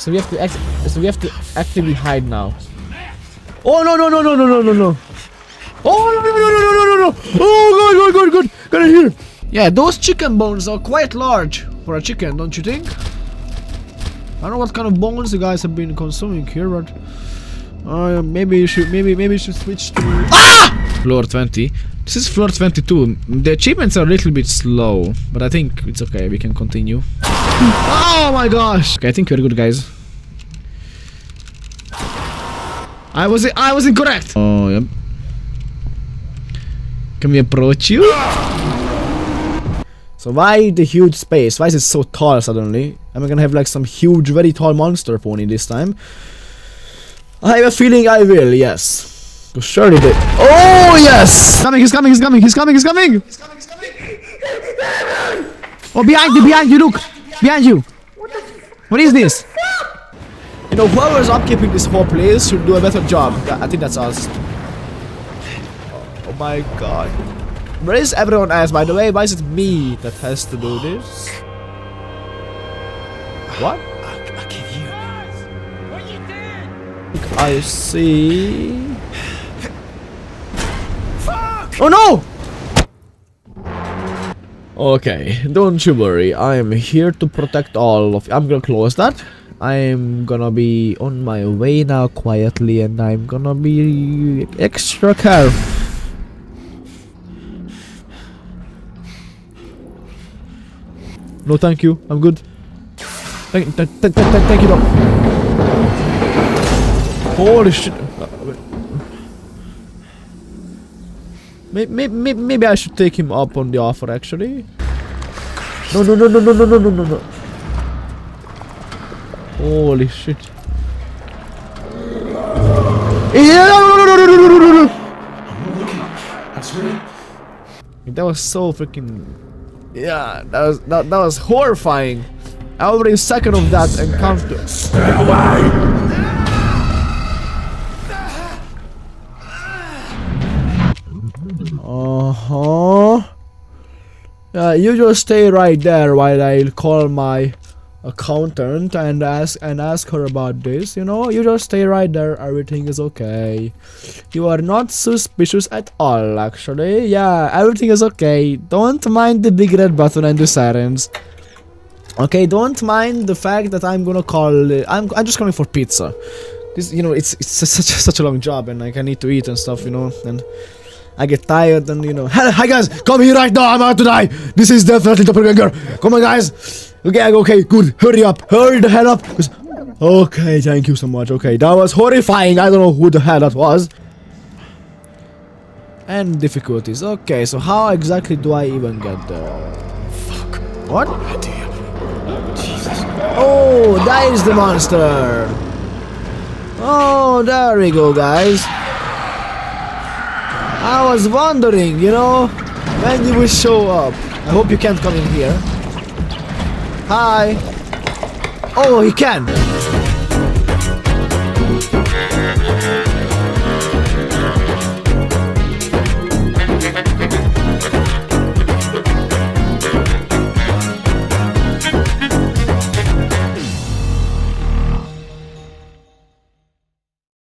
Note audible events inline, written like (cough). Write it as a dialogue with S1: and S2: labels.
S1: So we have to act so we have to actively hide now. Oh no no no no no no no no. Oh no no no no no no no no! Oh god god god god! Get in here! Yeah, those chicken bones are quite large for a chicken, don't you think? I don't know what kind of bones you guys have been consuming here, but uh, maybe you should maybe maybe you should switch to ah! Floor 20. This is floor 22. The achievements are a little bit slow, but I think it's okay. We can continue. (laughs) oh my gosh! Okay, I think we're good, guys. I was I was incorrect. Oh, yep. Can we approach you? So why the huge space? Why is it so tall suddenly? Am I gonna have like some huge, very tall monster pony this time? I have a feeling I will, yes. Go surely did. Oh yes! Coming, he's coming, he's coming, he's coming, he's coming! He's coming, he's coming! Oh behind you, behind you, look! Behind you! What is this? You know, whoever's upkeeping this whole place should do a better job. I think that's us. Oh my god. Where is everyone else, by the way? Why is it me that has to do this? What?
S2: I'll, I'll give you.
S1: I see. Oh no! Okay, don't you worry. I am here to protect all of. you. I'm gonna close that. I'm gonna be on my way now quietly, and I'm gonna be extra careful. No, thank you. I'm good. Thank, th th th th thank you, though. Holy shit. Maybe, maybe, maybe I should take him up on the offer, actually. No, no, no, no, no, no, no, no, no, no. Holy shit. That was so freaking yeah, that was that, that was horrifying. Every second of that encounter.
S2: Stay away!
S1: Huh. Yeah, you just stay right there while I call my accountant and ask and ask her about this. You know, you just stay right there. Everything is okay. You are not suspicious at all, actually. Yeah, everything is okay. Don't mind the big red button and the sirens. Okay, don't mind the fact that I'm gonna call. Uh, I'm I'm just coming for pizza. This, you know, it's it's (laughs) such such a long job, and like I need to eat and stuff, you know, and. I get tired and you know. Hi guys, come here right now. I'm about to die. This is definitely doppelganger. Come on, guys. Okay, okay, good. Hurry up. Hurry the hell up. Okay, thank you so much. Okay, that was horrifying. I don't know who the hell that was. And difficulties. Okay, so how exactly do I even get there?
S2: Fuck.
S1: What? Oh, that is the monster. Oh, there we go, guys. I was wondering, you know, when you will show up. I hope you can't come in here. Hi. Oh, he can.